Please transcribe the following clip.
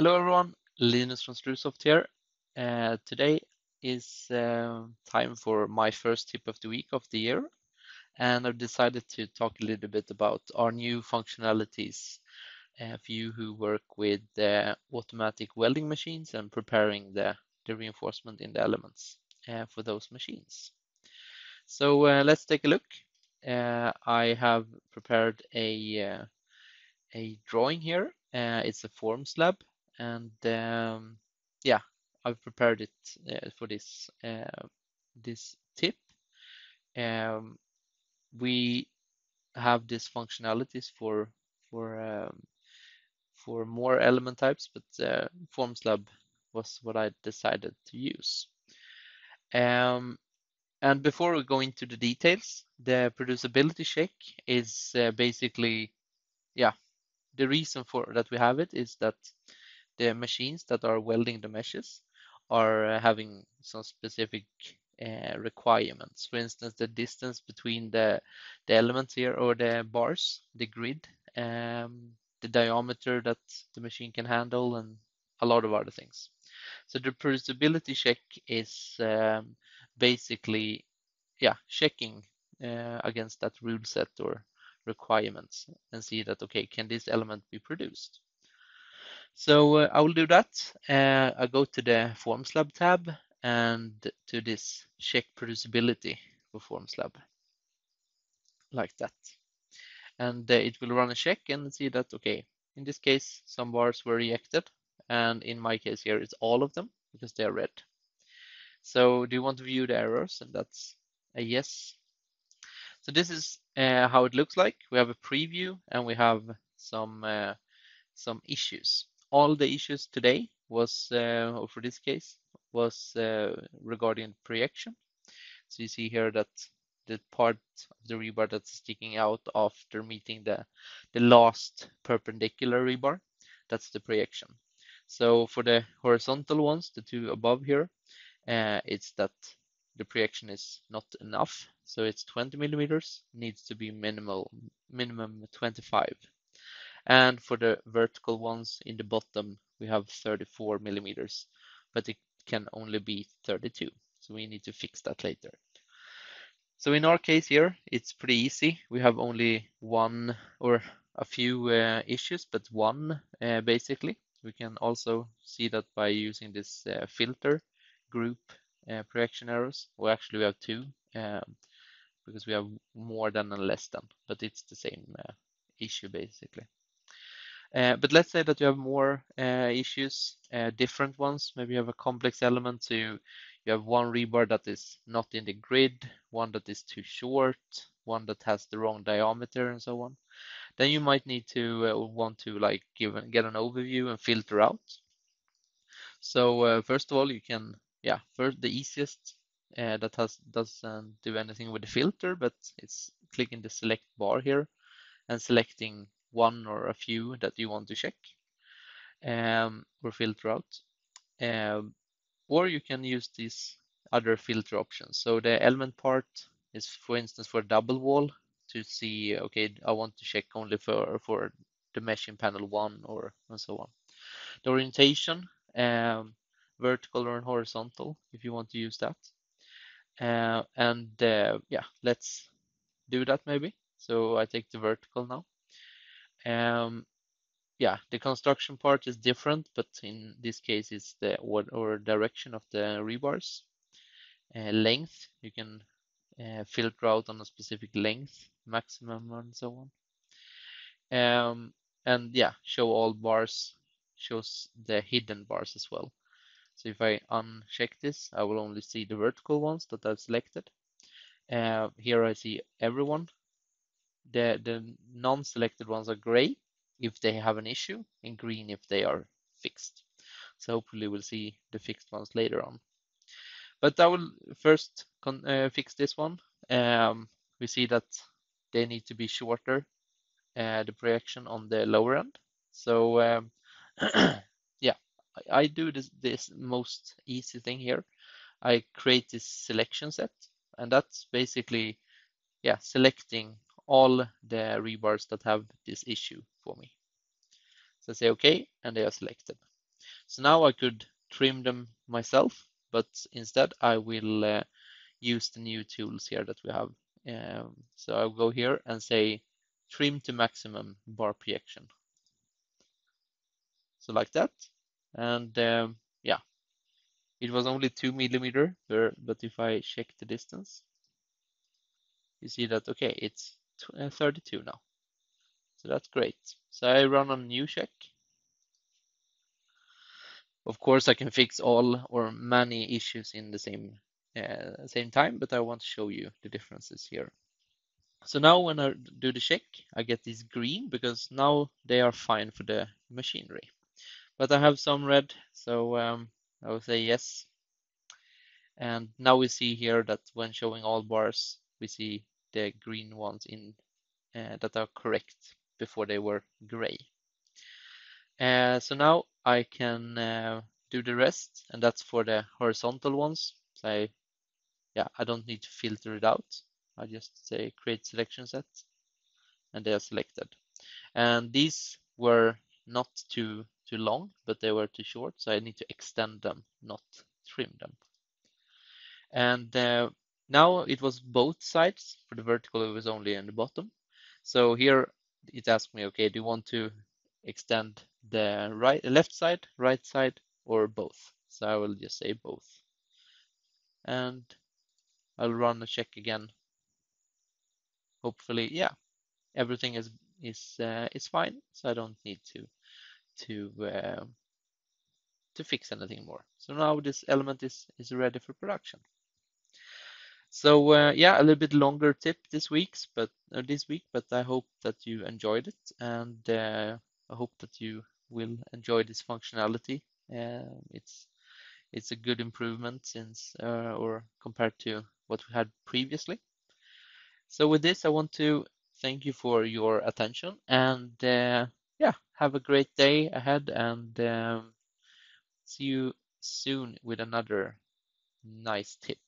Hello everyone, Linus from StruSoft here. Uh, today is uh, time for my first tip of the week of the year and I've decided to talk a little bit about our new functionalities uh, for you who work with uh, automatic welding machines and preparing the, the reinforcement in the elements uh, for those machines. So uh, let's take a look. I have prepared a, a drawing here. it's a form slab and um, yeah, I've prepared it uh, for this uh, this tip. Um, we have these functionalities for for um, for more element types, but uh, Formslab was what I decided to use. Um, and before we go into the details, the producibility check is uh, basically, yeah, the reason for that we have it is that the machines that are welding the meshes are uh, having some specific uh, requirements. For instance, the distance between the, the elements here or the bars, the grid, um, the diameter that the machine can handle, and a lot of other things. So the producibility check is um, basically, yeah, checking uh, against that rule set or requirements and see that, okay, can this element be produced? So uh, I will do that. Uh, I go to the Formslab tab and to this check producibility for Formslab, like that. And uh, it will run a check and see that, okay, in this case, some bars were rejected. And in my case here, it's all of them because they are red. So do you want to view the errors? And that's a yes. So this is uh, how it looks like. We have a preview and we have some uh, some issues all the issues today was, uh, or for this case, was uh, regarding projection. So you see here that the part of the rebar that's sticking out after meeting the, the last perpendicular rebar, that's the projection. So for the horizontal ones, the two above here, uh, it's that the projection is not enough. So it's 20 millimeters, needs to be minimal, minimum 25. And for the vertical ones in the bottom, we have 34 millimeters, but it can only be 32. So we need to fix that later. So in our case here, it's pretty easy. We have only one or a few uh, issues, but one uh, basically. We can also see that by using this uh, filter group uh, projection errors. Well, actually we have two um, because we have more than and less than, but it's the same uh, issue basically. Uh, but let's say that you have more uh, issues, uh, different ones. Maybe you have a complex element, so you, you have one rebar that is not in the grid, one that is too short, one that has the wrong diameter, and so on. Then you might need to uh, want to like give get an overview and filter out. So uh, first of all, you can yeah first the easiest uh, that has doesn't do anything with the filter, but it's clicking the select bar here and selecting one or a few that you want to check um, or filter out. Um, or you can use these other filter options. So the element part is, for instance, for double wall to see, okay, I want to check only for, for the mesh in panel one or and so on. The orientation, um, vertical or horizontal, if you want to use that. Uh, and uh, yeah, let's do that maybe. So I take the vertical now. Um, yeah, the construction part is different, but in this case, it's the or, direction of the rebars. Uh, length, you can uh, filter out on a specific length, maximum, and so on. Um, and yeah, show all bars shows the hidden bars as well. So if I uncheck this, I will only see the vertical ones that I've selected. Uh, here I see everyone the, the non-selected ones are gray if they have an issue and green if they are fixed. So hopefully we'll see the fixed ones later on. But I will first uh, fix this one. Um, we see that they need to be shorter, uh, the projection on the lower end. So um, yeah, I, I do this, this most easy thing here. I create this selection set and that's basically yeah selecting all the rebars that have this issue for me. So I say OK, and they are selected. So now I could trim them myself, but instead I will uh, use the new tools here that we have. Um, so I'll go here and say trim to maximum bar projection. So like that. And um, yeah, it was only two millimeter, but if I check the distance, you see that, okay, it's 32 now. So that's great. So I run a new check. Of course, I can fix all or many issues in the same uh, same time, but I want to show you the differences here. So now when I do the check, I get this green because now they are fine for the machinery. But I have some red, so um, I will say yes. And now we see here that when showing all bars, we see the green ones in uh, that are correct before they were gray. Uh, so now I can uh, do the rest, and that's for the horizontal ones. So I, yeah, I don't need to filter it out. I just say create selection set, and they are selected. And these were not too too long, but they were too short, so I need to extend them, not trim them. And uh, now it was both sides. For the vertical, it was only in the bottom. So here it asks me, okay, do you want to extend the right, left side, right side, or both? So I will just say both. And I'll run a check again. Hopefully, yeah, everything is is uh, is fine. So I don't need to to uh, to fix anything more. So now this element is is ready for production. So uh, yeah, a little bit longer tip this week's, but uh, this week, but I hope that you enjoyed it, and uh, I hope that you will enjoy this functionality. Uh, it's it's a good improvement since uh, or compared to what we had previously. So with this, I want to thank you for your attention, and uh, yeah, have a great day ahead, and um, see you soon with another nice tip.